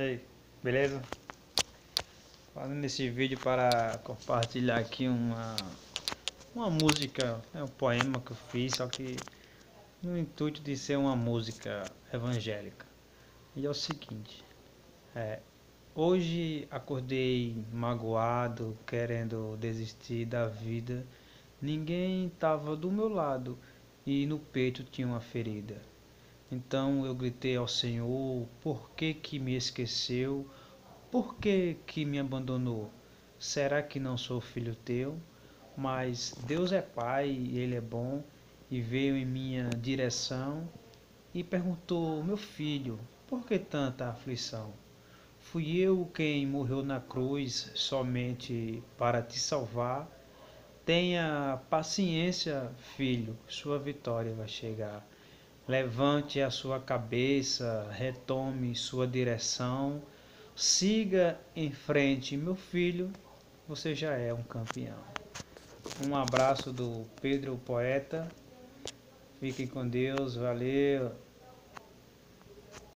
Ei, beleza? Fazendo esse vídeo para compartilhar aqui uma, uma música, é um poema que eu fiz, só que no intuito de ser uma música evangélica. E é o seguinte, é, hoje acordei magoado, querendo desistir da vida, ninguém estava do meu lado e no peito tinha uma ferida. Então eu gritei ao Senhor: Por que que me esqueceu? Por que que me abandonou? Será que não sou filho teu? Mas Deus é Pai, Ele é bom e veio em minha direção e perguntou: Meu filho, por que tanta aflição? Fui eu quem morreu na cruz somente para te salvar. Tenha paciência, filho, sua vitória vai chegar. Levante a sua cabeça, retome sua direção, siga em frente, meu filho, você já é um campeão. Um abraço do Pedro Poeta. Fiquem com Deus, valeu.